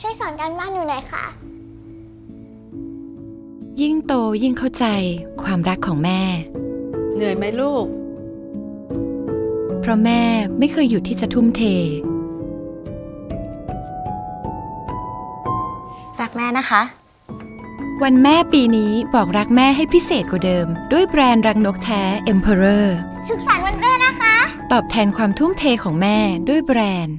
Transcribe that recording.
ช่วยสอนการบ้านหนูหน่อยค่ะ ยิ่งโตยิ่งเข้าใจความรักของแม่ เหนื่อยไหมลูก เพราะแม่ไม่เคยหยุดที่จะทุ่มเท รักแม่นะคะ วันแม่ปีนี้บอกรักแม่ให้พิเศษกว่าเดิม ด้วยแบรนด์รังนกแท้ Emperor สุขสันต์วันแม่นะคะ ตอบแทนความทุ่มเทของแม่ด้วยแบรนด์